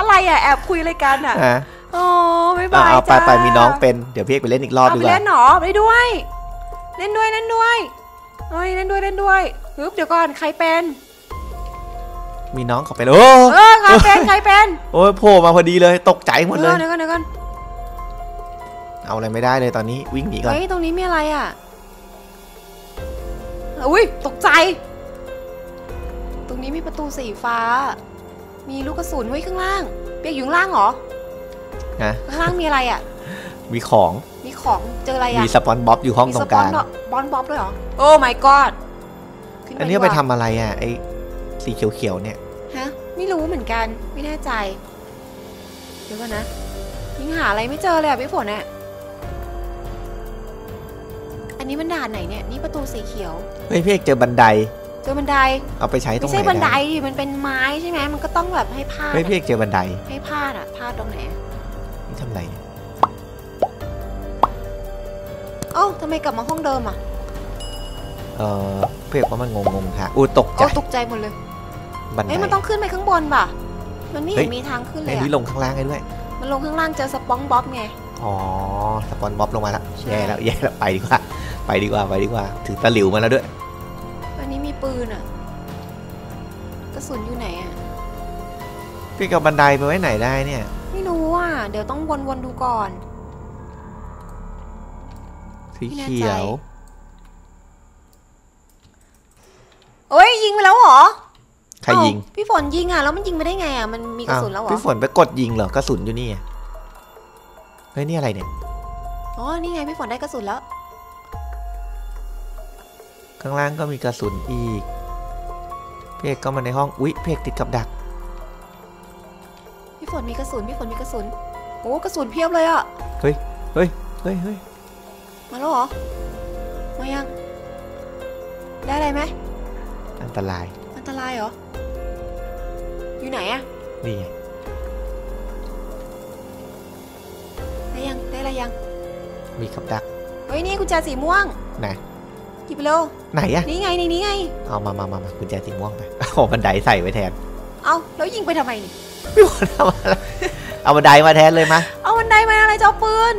อะไรอะแอบคุยอะไรกันอะอะโอ้ไม่เอาบายเอาไปจ้าไปมีน้องเป็นเดี๋ยวพี่เอกไปเล่นอีกรอบเอาดีไปกว่าเล่นหนอไปด้วย เล่นด้วยเล่นด้วยเฮ้ยเล่นด้วยเล่นด้วยฮึบเดี๋ยวก่อนใครเป็น มีน้องเขาไปเลยโอ้เออใครเป็นใครเป็นโอ้ยโผล่มาพอดีเลยตกใจหมดเลยเดี๋ยวก่อนเดี๋ยวก่อนเอาอะไรไม่ได้เลยตอนนี้วิ่งหนีก่อนเฮ้ยตรงนี้มีอะไรอะอุ้ยตกใจ ตรงนี้มีประตูสีฟ้า มีลูกกระสุนไว้ข้างล่าง เปียกอยู่ข้างล่างเหรอนะข้างล่างมีอะไรอะ มีของ มีของเจออะไรอะ มีสปอนบ๊อบอยู่ห้องตรงกลางมีสปอนบอลบ๊อบด้วยเหรอ โอ้ my god ขึ้อันนี้เอาไปดีกว่าทำอะไรอะไอ้สีเขียวๆเนี่ย ฮะ ไม่รู้เหมือนกัน ไม่แน่ใจ เดี๋ยวก่อนนะยิงหาอะไรไม่เจอเลยอะพี่ฝนเนี่ยอันนี้มันด่านไหนเนี่ย นี่ประตูสีเขียว เฮ้ยพี่เอกเจอบันได เจอบันไดเอาไปใช้ตรไม่งไหนใช่บันไดได้ดิมันเป็นไม้ใช่ไหมมันก็ต้องแบบให้พาดเฮ้ยพี่เอกเจอบันไดให้พาดอะพาดตรงไหนอะนี่ทำอะไรเนี่ยเอ้าทำไมกลับมาห้องเดิมอะเออพี่เอกว่ามันงงๆค่ะอู้ตกใจโอ้ตกใจหมดเลยบันไดเอ้ยมันต้องขึ้นไปข้างบนป่ะมันไม่เฮ้เห็ยนมีทางขึ้นเลไอ้ยนี่อะลงข้างล่างให้ด้วย มันลงข้างล่างเจอสปองบ๊อบไงอ๋อสปอนบ๊อบลงมาแล้วใช่แย่แล้วแย่แล้วไปดีกว่า ไปดีกว่าไปดีกว่า ถือตะหลิวมาแล้วด้วยอันนี้มี ปืนอะ กระสุนอยู่ไหนอะ พี่กับบันไดไปไว้ไหนได้เนี่ย ไม่รู้อะ เดี๋ยวต้องวนๆดูก่อน สีไม่แน่ใจเขียวเอ้ยยิงไปแล้วเหรอใครยิงเอ้าพี่ฝนยิงอะแล้วมันยิงไปได้ไงอะมันมีกระสุนแล้วเหรอพี่ฝนไปกดยิงเหรอกระสุนอยู่นี่ไงเฮ้ยนี่อะไรเนี่ย อ๋อ นี่ไงพี่ฝนได้กระสุนแล้ว ข้างล่างก็มีกระสุนอีกพี่เอกก็มาในห้อง อุ๊ยพี่เอกติดกับดัก พี่ฝนมีกระสุน พี่ฝนมีกระสุน โอ้กระสุนเพียบเลยอะเฮ้ย เฮ้ยเฮ้ยมาแล้วเหรอ มายัง ได้อะไรไหม อันตราย อันตรายเหรอ อยู่ไหนอะนี่ไงได้ยัง ได้อะไรยัง มีกับดัก เฮ้ย นี่กุญแจสีม่วง ไหน หยิบไปเร็วไหนอะนี่ไงนี่นี่ไง เอามามามามากุญแจสีม่วงไปโอ้บันไดใส่ไว้แทน เอาแล้วยิงไปทำไมนี่พี่ฝนเอามาแล้วเอาบันไดมาแทนเลยมะเอาบันไดมาอะไรจะเอาปืน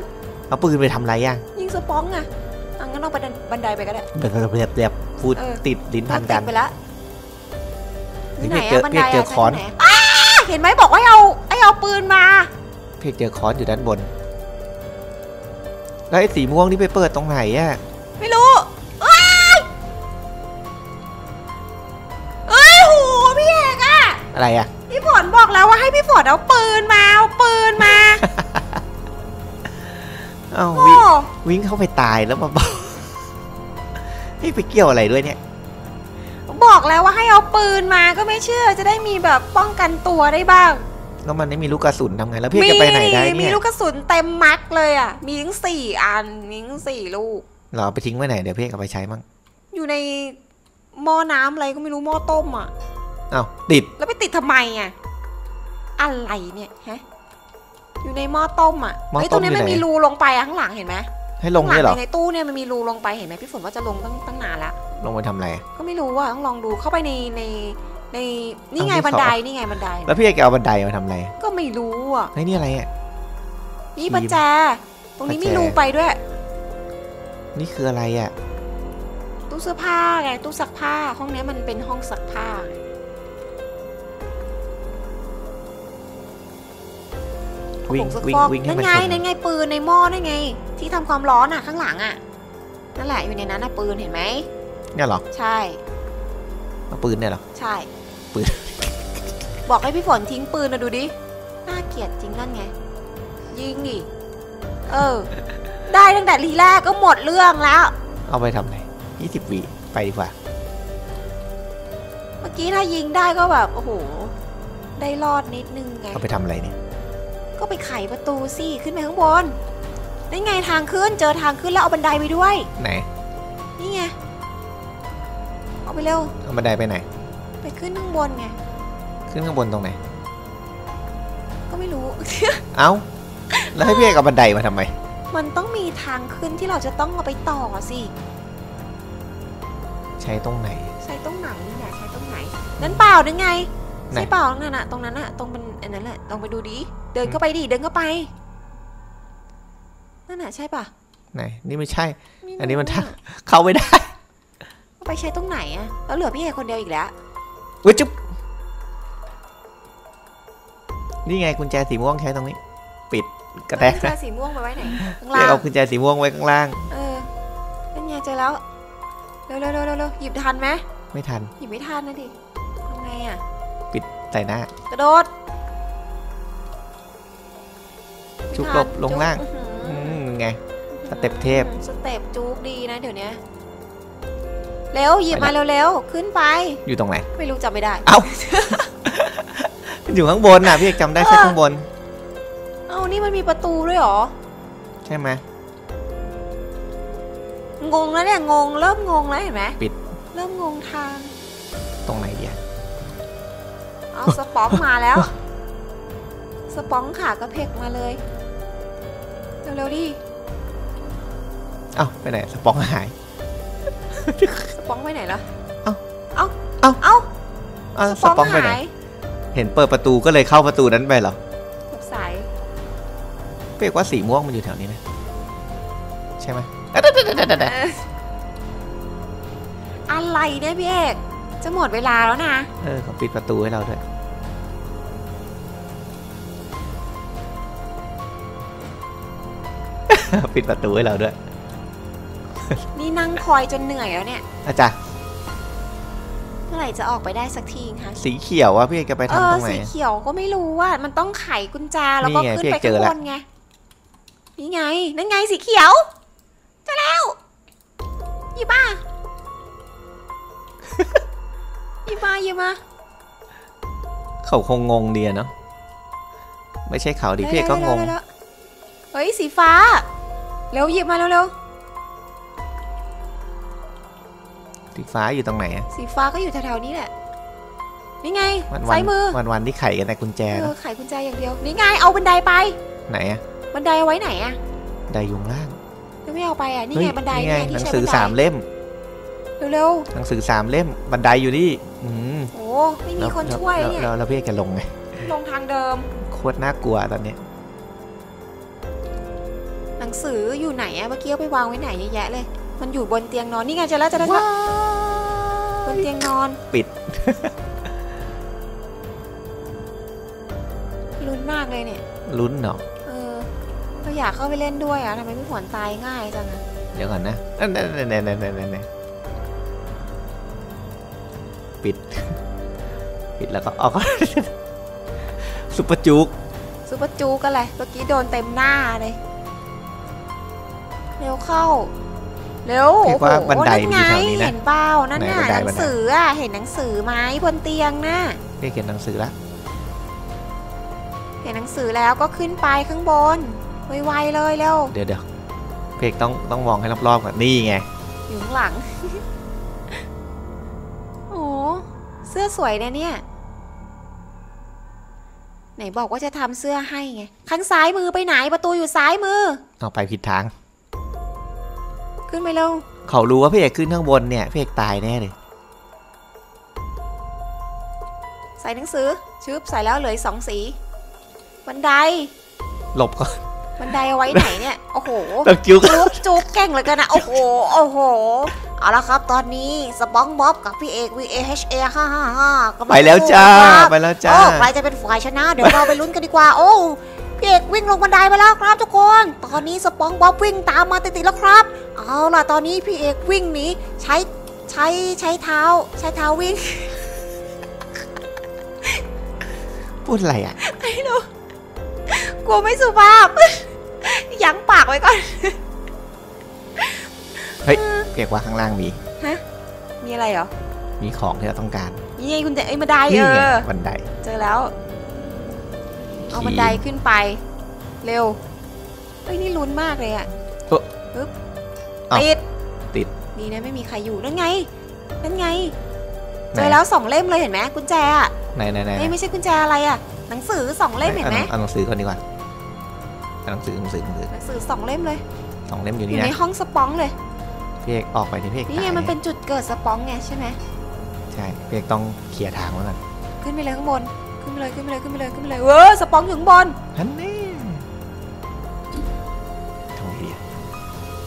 เอาปืนไปทำอะไรย่างยิงสปองอะอะงั้นเอาบันไดบันไดไปก็ได้เรียบเรียบเรียบพูดเออติดลิ้นพันกันติดไปแล้วเฮ้ยไหนเจออะบันไดเจออะค้อนใช่ไหมอ้าเห็นไหมบอกว่าให้เอาให้เอาปืนมาพี่เอกเจอค้อนอยู่ด้านบนแล้วไอ้สีม่วงนี่ไปเปิดตรงไหนอะไม่รู้ อะไรอะพี่ฝนบอกแล้วว่าให้พี่ฝนเอาปืนมาเอาปืนมาเอ้าโอ้วิ่งวิ่งเข้าไปตายแล้วมาบอกนี่ไปเกี่ยวอะไรด้วยเนี่ย บอกแล้วว่าให้เอาปืนมาก็ไม่เชื่อจะได้มีแบบป้องกันตัวได้บ้างแล้วมันไม่มีลูกกระสุนทำไงแล้วพี่จะไปไหนได้มีเนี่ยลูกกระสุนเต็มแม็กเลยอะ มีทั้งสี่อันมีทั้งสี่ลูกเราเอาไปทิ้งไว้ไหนเดี๋ยวพี่เอาไปใช้มั่งอยู่ในหม้อน้ำอะไรก็ไม่รู้หม้อต้มอะ เอ้าติด แล้วไปติดทำไมอะ อะไรเนี่ยฮะ อยู่ในหม้อต้มอะหม้อเฮ้ยตต้รมงนี้อยู่มันไหนมีรูลงไปอะข้างหลังเห็นไหมให้ลงข้างหด้วยเหรลัอในตู้เนี่ยมันมีรูลงไปเห็นไหมพี่ฝนว่าจะลงตั้งตั้งนานละลงไปทำอะไรอะก็ไม่รู้ว่าต้องลองดูเข้าไปในในในนี่ไงเอาที่บันไดเขานี่ไงบันได แล้วพี่จะเอาบันไดมาทำอะไร ก็ไม่รู้อะเฮ้ยนี่อะไรอะนี่ประแจ ตรงนี้มีประแจรูไปด้วย นี่คืออะไรอะ ตู้เสื้อผ้าไงตู้ซักผ้าห้องเนี้ยมันเป็นห้องซักผ้า วิ่งผงซักวิ่งฟอกวิ่งให้นั่นมันไงชนนั่นไงปืนในหม้อนั่นไง ที่ทำความร้อนอะข้างหลังอะนั่นแหละอยู่ในนั้นน่ะปืนเห็นไหมเนี่ยเหรอใช่เอาปืนเนี่ยเหรอใช่ปืน บอกให้พี่ฝนทิ้งปืนนะดูดิน่าเกลียดจริงนั่นไง ยิงดิเออ ได้ตั้งแต่ทีแรกก็หมดเรื่องแล้ว เอาไปทำอะไรยี่สิบวิไปดีกว่า เมื่อกี้ถ้ายิงได้ก็แบบ โอ้โห ได้รอดนิดนึงไง เอาไปทำอะไรเนี่ย ก็ไปไขประตูสิขึ้นไปข้างบนนั่นไงทางขึ้นเจอทางขึ้นแล้วเอาบันไดไปด้วย ไหน นี่ไง เอาไปเร็ว เอาบันไดไปไหน ไปขึ้นข้างบนไง ขึ้นข้างบนตรงไหน ก็ไม่รู้ เอ้า แล้วให้พี่เอกเอาบันไดมาทำไม มันต้องมีทางขึ้นที่เราจะต้องเอาไปต่อสิ ใช้ตรงไหน ใช้ตรงไหนเนี่ยใช้ตรงไหน นั่นเปล่านึงไงไหนใช่เปล่านั่นน่ะตรงนั้นน่ะตรงเป็นอันนั้นแหละลองไปดูดิ เดินเข้าไปดิเดินเข้าไปนั่นน่ะใช่ป่ะไหนนี่ไม่ใช่ไรู้อันนี้มันทางอะเข้าไม่ได้เอาไปใช้ตรงไหนอะแล้วเหลือพี่เอกคนเดียวอีกแล้วเว้ยจุ๊บนี่ไงกุญแจสีม่วงใช้ตรงนี้ ปิดกระแทกเจนะอสีม่วงไปไว้ไหนข้างเรียล่ากงเอากุญแจสีม่วงไว้ข้างล่าง เออนั่นไงเจอแล้วเร็วเร็วเร็วเร็วเร็วหยิบทันไหมไม่ทันหยิบไม่ทันนะดิทำไงอะใส่หน้ากระโดด ชุบหลบลงล่างอื้อือหือมไงสเต็ปเทพสเต็ปจุกดีนะเดี๋ยวนี้เร็วหยิบมาเร็วๆขึ้นไปอยู่ตรงไหนไม่รู้จำไม่ได้เอ้าอยู่ข้างบนน่ะพี่เอกจำได้แค่เออข้างบน เอ้านี่มันมีประตูด้วยเหรอ ใช่ไหมงงแล้วเนี่ยงงเริ่มงงแล้วเห็นไหมปิด เริ่มงงทาง ตรงไหนเดียเอาสปองมาแล้ว สปองขากระเพกมาเลย เร็วๆดิเอ้าไปไหนสปองหาย สปองไปไหนล่ะ เอ้า เอ้า เอ้า เอ้าเอ้าสปองไปไหนหายเห็นเปิดประตูก็เลยเข้าประตูนั้นไปเหรอกับสายพี่เอกว่าสีม่วงมันอยู่แถวนี้นะ ใช่ไหมเอ๊ะเดี๋ยวเดี๋ยวเดี๋ยวเดี๋ยวเอออะไรเนี่ยพี่เอก จะหมดเวลาแล้วนะ เออเขาปิดประตูให้เราด้วย ปิดประตูให้เราด้วย นี่นั่งคอยจนเหนื่อยแล้วเนี่ย อาจารย์เมื่อไหร่จะออกไปได้สักทีคะสีเขียวว่าพี่เอกจะไปเอทำอตรงไหน สีเขียวก็ไม่รู้ว่า มันต้องไขกุญแจแล้วก็นี่ไงขึ้นพี่ไปเอกเจข้างอแล้วบนไง นี่ไง นั่นไงสีเขียวเจะแล้วหยิบมาหยิบมาหยิบมา เขาคงงงดีอะเนาะไม่ใช่เขาดิพี่เอกก็งงร็วๆร็วๆเฮ้ยสีฟ้า เร็วหยิบมาเร็วสีฟ้าอยู่ตรงไหนอะๆสีฟ้าก็อยู่แถวๆนี้แหละ นี่ไงวันวัซ้ายมือ วันวันที่ไขกันแต่กุญแจเอเนออะไขกุญแจอย่างเดียว นี่ไงเอาบันไดไป ไหนอะบันไดเอาไว้ไหนอะไดยุงล่างแล้วไม่เอาไปอะนี่เฮ้ยไงบันไดนี่ไงนี่หนังที่สือใช้สามบันไดเล่ม เร็วหนังสือสามเล่ม บันไดอยู่นี่ อืมๆโอ้ไม่มีแล้วคนแล้วช่วยแล้วเนี่ยแล้วแล้วพี่เอกจะลงไง ลงทางเดิม โคตรน่ากลัวตอนเนี้ยหนั งสืออยู่ไหนอะเมื่อกี้เอาไปวางไว้ไหนเยอะแยะเลย มันอยู่บนเตียงนอนนี่ไงเจะแล้วเจะแล้วเจอแล้วบนเตียงนอนปิดลุ้นมากเลยเนี่ยลุ้นเนาะเออเราอยากเข้าไปเล่นด้วยอะทำไมพี่ฝนตายง่ายจังอะเดี๋ยวก่อนนะนั่นนั่นนั่นนั่นนั่นนั่นนั่นปิด ปิดแล้วก็ออกซุปเปอร์จุกซูเปอร์จูกันเลยเมื่อกี้โดนเต็มหน้าเลย เร็วเข้า เร็วเรียกว่าโอ้โหบันไดนั่นมีไงแถวนี้นะเห็นเปล่านั่นน่ะไหนบันไดหบันันงไดสืออะเห็นหนังสือไหมบนเตียงน่ะพี่เขียนหนังสือละเห็นหนังสือแล้วก็ขึ้นไปข้างบนไวๆเลยเร็วเดี๋ยวเดี๋ยวพี่เอกต้องต้องมองให้รอบๆก่อนนี่ไงอยู่ข้างหลังโอ้เสื้อสวยนะเนี่ยไหนบอกว่าจะทำเสื้อให้ไง ข้างซ้ายมือไปไหนประตูอยู่ซ้ายมือเอาไปผิดทาง ขึ้นไปเร็วเขารู้ว่าพี่เอกขึ้นข้างบนเนี่ยพี่เอกตายแน่เลยใส่หนังสือชึบใส่แล้วเหลืออกสองสีบันได หลบก่อนบันไดเอาไว้ไหนเนี่ยโอ้โหต้องจุกจุ๊บจุ๊บเก่งเหลยกันนะโอ้โหโอ้โหเอาละครับตอนนี้สปองบ๊อบกับพี่เอก V A H A ฮ่าฮ่าฮ่ากำงไปแล้วจ้าครับไปแล้วจ้าโอ้ใครจะเป็นฝ่ายชนะ เดี๋ยวเราไปลุ้นกันดีกว่า โอ้ พี่เอกวิ่งลงบันไดไปแล้วครับทุกคน ตอนนี้สปองบ๊อบวิ่งตามมาติดๆแล้วครับ เอาล่ะตอนนี้พี่เอกวิ่งหนีใช้ใช้ใช้เท้า ใช้เท้าวิ่ง พูดอะไรอะกลัวไม่สุภาพ ยั้งปากไว้ก่อนพี่เอกว่าข้างล่างมีมีอะไรเหรอ มีของที่เราต้องการ นี่ไงคุณเจไอ้ยบันไดนี่เอไงอบันได เจอแล้ว เอาบันไดขึ้นไป เร็วเฮ้ยนี่ลุ้นมากเลยอะเอ้อปึ๊บเอ้า ติดติด ดีนะไม่มีใครอยู่นั่นไง นั่นไงไหนเจอแล้วสองเล่มเลยเห็นไหมกุญแจอะไหนไหนไหนเอ้ยไม่ใช่กุญแจอะไรอะหนังสือสองเล่มเห็นไหมเอาหนังสือก่อนดีกว่าเอาหนังสือหนังสือหนังสือหนังสือสองเล่มเลย สองเล่มอยู่อนี่ยู่ในนะห้องสปองเลย พี่เอกออกไปที่พี่เอกนี่ไงตายมันเป็นจุดเกิดสปองไงใช่ไหม ใช่พี่เอกต้องเคลียร์ทางไว้ก่อนขึ้นไปเลยข้างบน ขึ้นไปเลยขึ้นไปเลยขึ้นไปเลยขึ้นไปเลยเว้ยสปองอยู่ข้างบนฮันแน่โทเบีย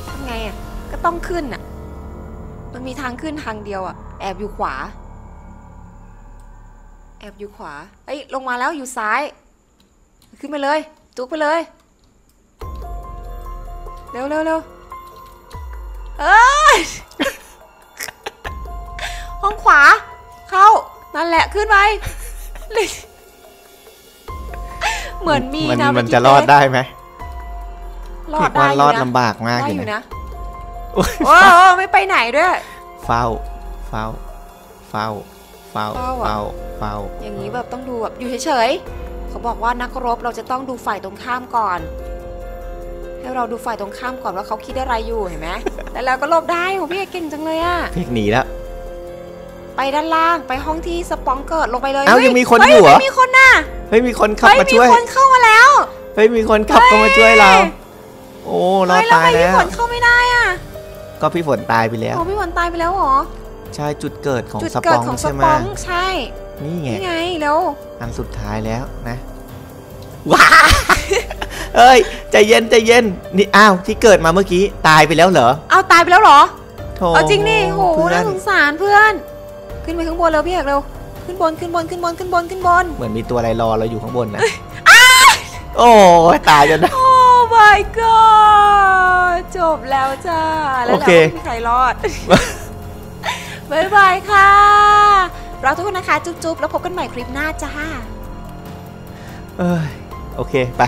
ทำไงอะก็ต้องขึ้นอะ มันมีทางขึ้นทางเดียวอะ แอบอยู่ขวา แอบอยู่ขวาเอ้ยลงมาแล้วอยู่ซ้าย ขึ้นไปเลยจุกไปเลย เร็วเร็วเร็วเอ้ยห้องขวา เข้านั่นแหละขึ้นไป เหมือนมีมันนะมันเอกี้จะรอดได้ไหมรอพี่ดได้ว่าอยู่รอดนะลำบากมากได้อยู่อยู่นะนะโอ้ยโอ้โหไม่ไปไหนด้วย เฝ้า เฝ้า เฝ้า เฝ้าเฝ้าอะเฝ้า เฝ้า อย่างนี้แบบต้องดูแบบอยู่เฉยๆ เขาบอกว่านักรบเราจะต้องดูฝ่ายตรงข้ามก่อน ให้เราดูฝ่ายตรงข้ามก่อนว่าเขาคิดอะไรอยู่เห็นไหมแล้วเราก็หลบได้โหพี่เอกเก่งจังเลยอะเพกหนีแล้ว ไปด้านล่างไปห้องที่สปองเกิดลงไปเลยเอ้าฮ้ยังมีคนเฮ้อยู่เหรอไม่มีคนน่ะเฮ้ยมีคนขับเฮ้ยมามีช่วยคนเข้ามาแล้วเฮ้ยมีคนขับเข้ามาช่วยเรา โอ้รอเฮ้ดยแล้วตายทำไมพี่แล้วฝนเข้าไม่ได้อะก็พี่ฝนตายไปแล้วโอ้พี่ฝนตายไปแล้วเหรอใช่จุดเกิดของจุดสปเกิอดงของสใช่ไหมปองใช่นี่ไงนี่ไงเร็วอันสุดท้ายแล้วนะว้าเอ้ยใจเย็นใจเย็นนี่อ้าวที่เกิดมาเมื่อกี้ตายไปแล้วเหรอเอาตายไปแล้วเหรอโถเอาจริงนี่โหเพื่อน่านสงสารเพื่อน ขึ้นไปข้างบนเร็วพี่เอกเร็วขึ้นบนขึ้นบนขึ้นบนขึ้นบนขึ้นบนเหมือนมีตัวอะไรรอเราอยู่ข้างบนนะโอ้ยตายจนได้โอ้ my god จบแล้วจ้าแล้วโอเราเคไม่มีใครรอดบ๊ายบายค่ะรักทุกคนนะคะ จุ๊บๆ แล้วพบกันใหม่คลิปหน้าจ้าเอ้ยโอเค ไป